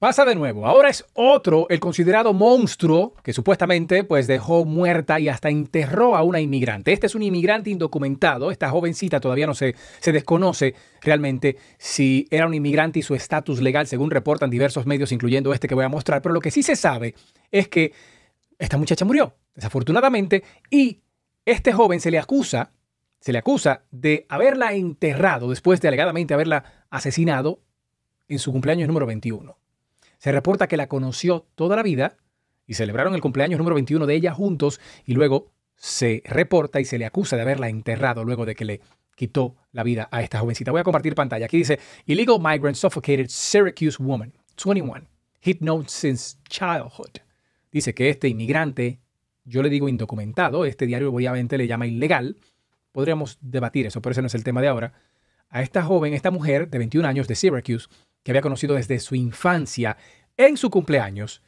Pasa de nuevo. Ahora es otro, el considerado monstruo que supuestamente pues dejó muerta y hasta enterró a una inmigrante. Este es un inmigrante indocumentado. Esta jovencita todavía no se, se desconoce realmente si era un inmigrante y su estatus legal, según reportan diversos medios, incluyendo este que voy a mostrar. Pero lo que sí se sabe es que esta muchacha murió, desafortunadamente, y este joven se le acusa, se le acusa de haberla enterrado después de alegadamente haberla asesinado en su cumpleaños número 21. Se reporta que la conoció toda la vida y celebraron el cumpleaños número 21 de ella juntos y luego se reporta y se le acusa de haberla enterrado luego de que le quitó la vida a esta jovencita. Voy a compartir pantalla. Aquí dice, Illegal migrant suffocated Syracuse woman, 21, hit known since childhood. Dice que este inmigrante, yo le digo indocumentado, este diario obviamente le llama ilegal. Podríamos debatir eso, pero ese no es el tema de ahora. A esta joven, esta mujer de 21 años de Syracuse, que había conocido desde su infancia en su cumpleaños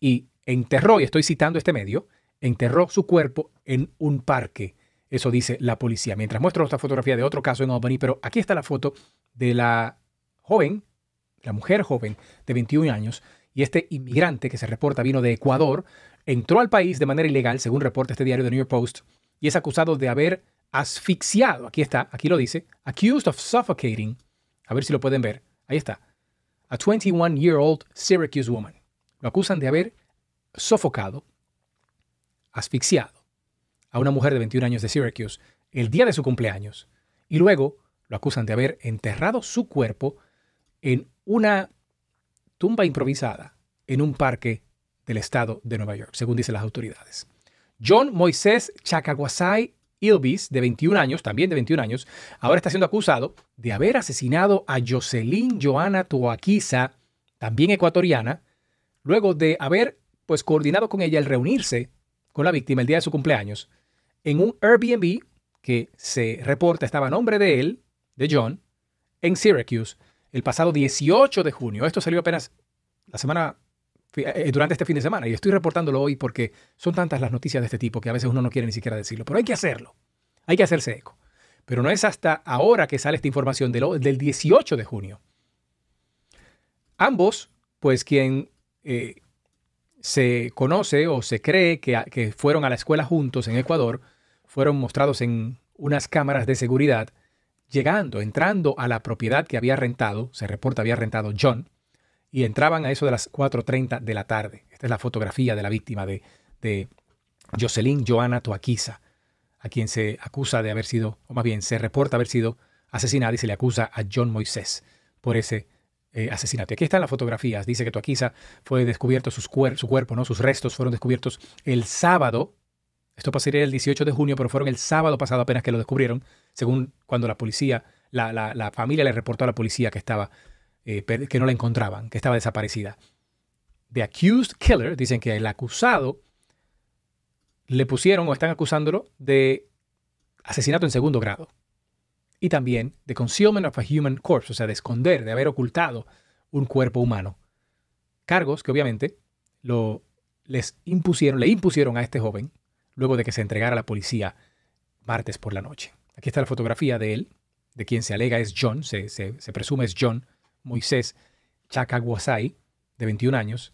y enterró, y estoy citando este medio, enterró su cuerpo en un parque. Eso dice la policía. Mientras muestro esta fotografía de otro caso en Albany, pero aquí está la foto de la joven, la mujer joven de 21 años, y este inmigrante que se reporta vino de Ecuador, entró al país de manera ilegal, según reporta este diario de New York Post, y es acusado de haber asfixiado, aquí está, aquí lo dice, accused of suffocating, a ver si lo pueden ver, ahí está, a 21-year-old Syracuse woman. Lo acusan de haber sofocado, asfixiado a una mujer de 21 años de Syracuse el día de su cumpleaños y luego lo acusan de haber enterrado su cuerpo en una tumba improvisada en un parque del estado de Nueva York, según dicen las autoridades. John Moisés Chacaguasay Ilbis, de 21 años, también de 21 años, ahora está siendo acusado de haber asesinado a Jocelyn Joana Tuaquiza, también ecuatoriana, luego de haber pues coordinado con ella el reunirse con la víctima el día de su cumpleaños en un Airbnb que se reporta estaba a nombre de él, de John, en Syracuse, el pasado 18 de junio. Esto salió apenas la semana durante este fin de semana. Y estoy reportándolo hoy porque son tantas las noticias de este tipo que a veces uno no quiere ni siquiera decirlo. Pero hay que hacerlo. Hay que hacerse eco. Pero no es hasta ahora que sale esta información del, del 18 de junio. Ambos, pues quien eh, se conoce o se cree que, que fueron a la escuela juntos en Ecuador, fueron mostrados en unas cámaras de seguridad, llegando, entrando a la propiedad que había rentado, se reporta había rentado John, y entraban a eso de las 4.30 de la tarde. Esta es la fotografía de la víctima de, de Jocelyn Joana Toaquiza, a quien se acusa de haber sido, o más bien se reporta haber sido asesinada y se le acusa a John Moisés por ese eh, asesinato. aquí están las fotografías. Dice que Toaquiza fue descubierto, sus su cuerpo, ¿no? sus restos fueron descubiertos el sábado. Esto pasaría el 18 de junio, pero fueron el sábado pasado apenas que lo descubrieron, según cuando la policía, la, la familia le reportó a la policía que estaba eh, que no la encontraban, que estaba desaparecida. The accused killer, dicen que el acusado le pusieron o están acusándolo de asesinato en segundo grado. Y también de concealment of a human corpse, o sea, de esconder, de haber ocultado un cuerpo humano. Cargos que obviamente lo, les impusieron, le impusieron a este joven luego de que se entregara a la policía martes por la noche. Aquí está la fotografía de él, de quien se alega es John, se, se presume es John, Moisés Chacaguasay, de 21 años,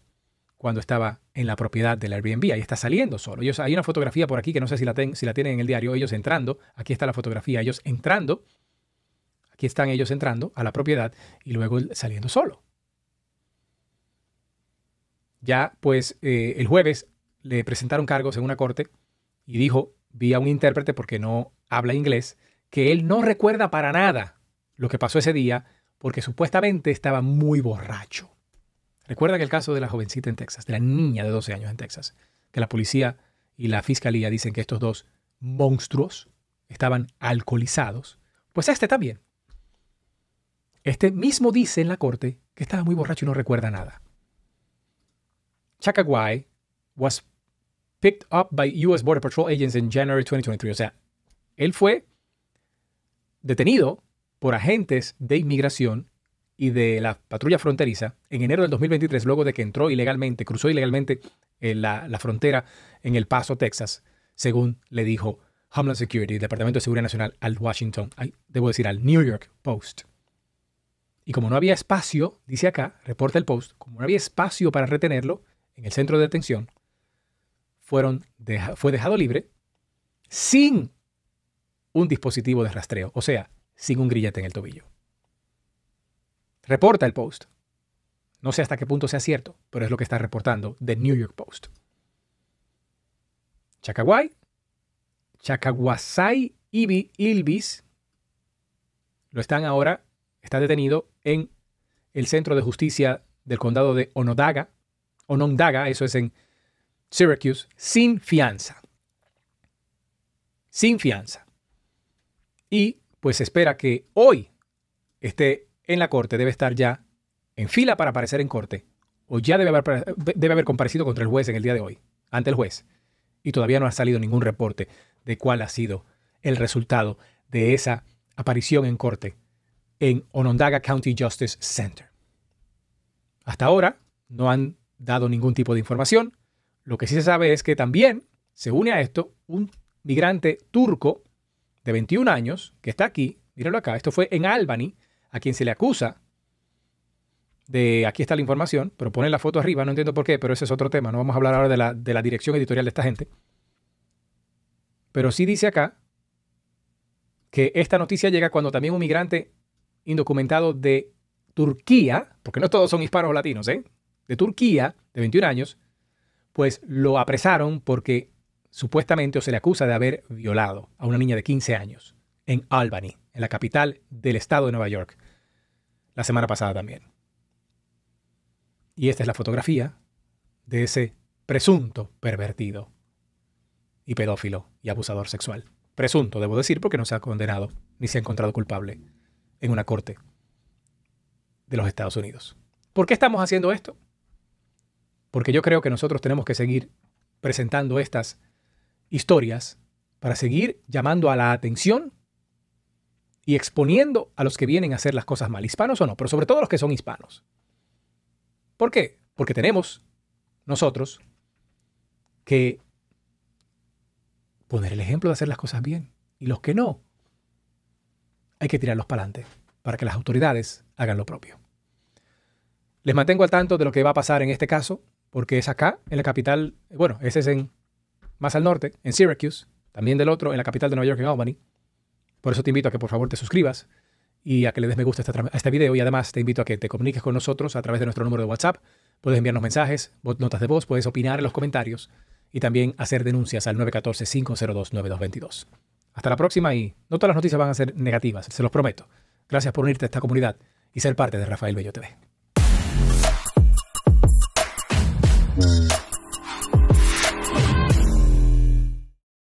cuando estaba en la propiedad del Airbnb. Ahí está saliendo solo. Ellos, hay una fotografía por aquí que no sé si la, si la tienen en el diario. Ellos entrando. Aquí está la fotografía. Ellos entrando. Aquí están ellos entrando a la propiedad y luego saliendo solo. Ya, pues, eh, el jueves le presentaron cargos en una corte y dijo, vía un intérprete porque no habla inglés, que él no recuerda para nada lo que pasó ese día porque supuestamente estaba muy borracho. Recuerda que el caso de la jovencita en Texas, de la niña de 12 años en Texas, que la policía y la fiscalía dicen que estos dos monstruos estaban alcoholizados, pues este también. Este mismo dice en la corte que estaba muy borracho y no recuerda nada. Chakaguay was picked up by U.S. Border Patrol agents in January 2023. O sea, él fue detenido por agentes de inmigración y de la patrulla fronteriza en enero del 2023, luego de que entró ilegalmente, cruzó ilegalmente eh, la, la, frontera en El Paso, Texas, según le dijo Homeland Security, Departamento de Seguridad Nacional, al Washington, debo decir, al New York Post. Y como no había espacio, dice acá, reporta el post, como no había espacio para retenerlo en el centro de detención, fueron fue dejado libre sin un dispositivo de rastreo, o sea, sin un grillete en el tobillo. Reporta el post. No sé hasta qué punto sea cierto, pero es lo que está reportando The New York Post. Chacaguay, Chacaguasay Ibi Ilbis, lo están ahora, está detenido en el Centro de Justicia del Condado de Onondaga, Onondaga, eso es en Syracuse, sin fianza. Sin fianza. Y pues espera que hoy esté en la corte, debe estar ya en fila para aparecer en corte, o ya debe haber, debe haber comparecido contra el juez en el día de hoy, ante el juez. Y todavía no ha salido ningún reporte de cuál ha sido el resultado de esa aparición en corte en Onondaga County Justice Center. Hasta ahora no han dado ningún tipo de información. Lo que sí se sabe es que también se une a esto un migrante turco de 21 años que está aquí, míralo acá, esto fue en Albany, a quien se le acusa de, aquí está la información, pero pone la foto arriba, no entiendo por qué, pero ese es otro tema, no vamos a hablar ahora de la, de la dirección editorial de esta gente. Pero sí dice acá que esta noticia llega cuando también un migrante indocumentado de Turquía, porque no todos son hispanos o latinos, ¿eh? de Turquía, de 21 años, pues lo apresaron porque supuestamente o se le acusa de haber violado a una niña de 15 años en Albany, en la capital del estado de Nueva York, la semana pasada también. Y esta es la fotografía de ese presunto pervertido y pedófilo y abusador sexual. Presunto, debo decir, porque no se ha condenado ni se ha encontrado culpable en una corte de los Estados Unidos. ¿Por qué estamos haciendo esto? Porque yo creo que nosotros tenemos que seguir presentando estas historias para seguir llamando a la atención y exponiendo a los que vienen a hacer las cosas mal, hispanos o no, pero sobre todo los que son hispanos. ¿Por qué? Porque tenemos nosotros que poner el ejemplo de hacer las cosas bien. Y los que no, hay que tirarlos para adelante para que las autoridades hagan lo propio. Les mantengo al tanto de lo que va a pasar en este caso, porque es acá, en la capital, bueno, ese es en más al norte, en Syracuse, también del otro, en la capital de Nueva York, en Albany. Por eso te invito a que por favor te suscribas y a que le des me gusta a este video y además te invito a que te comuniques con nosotros a través de nuestro número de WhatsApp. Puedes enviarnos mensajes, notas de voz, puedes opinar en los comentarios y también hacer denuncias al 914-502-9222. Hasta la próxima y no todas las noticias van a ser negativas, se los prometo. Gracias por unirte a esta comunidad y ser parte de Rafael Bello TV.